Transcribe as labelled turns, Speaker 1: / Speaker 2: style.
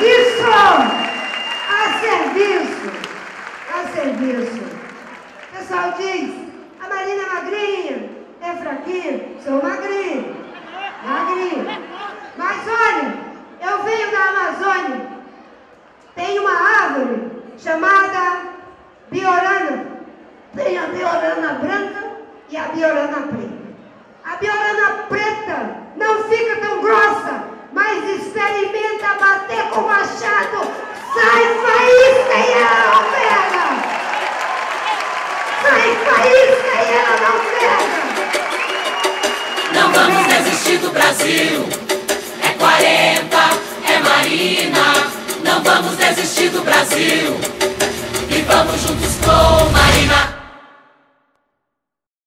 Speaker 1: serviço! A serviço! A serviço! O pessoal diz, a Marina é magrinha, é fraquinha, sou magrinha, magrinha. Mas olha, eu venho da Amazônia, tem uma árvore chamada Biorana. Tem a Biorana branca e a Biorana preta. A Biorana preta não fica tão grossa, mas experimenta o machado. Sai faísca e ela não pega. Sai faísca e ela não pega.
Speaker 2: Não vamos desistir do Brasil. É 40, é Marina. Não vamos desistir do Brasil. E vamos juntos com Marina.